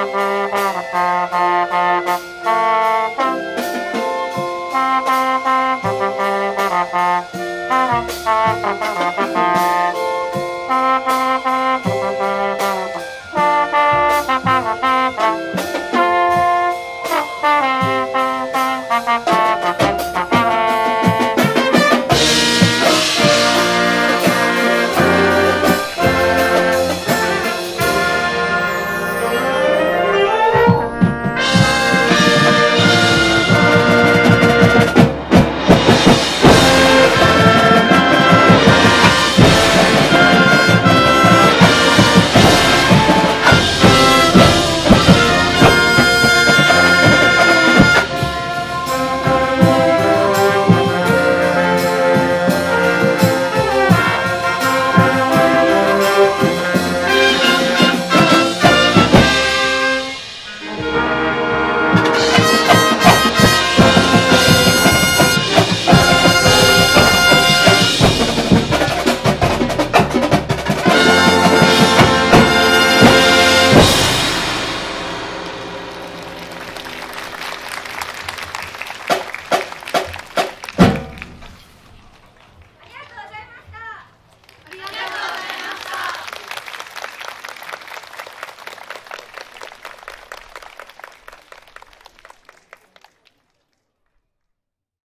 Música